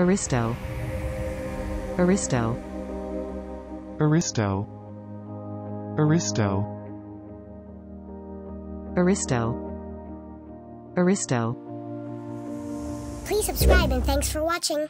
Aristo. Aristo. Aristo. Aristo. Aristo. Aristo. Please subscribe and thanks for watching.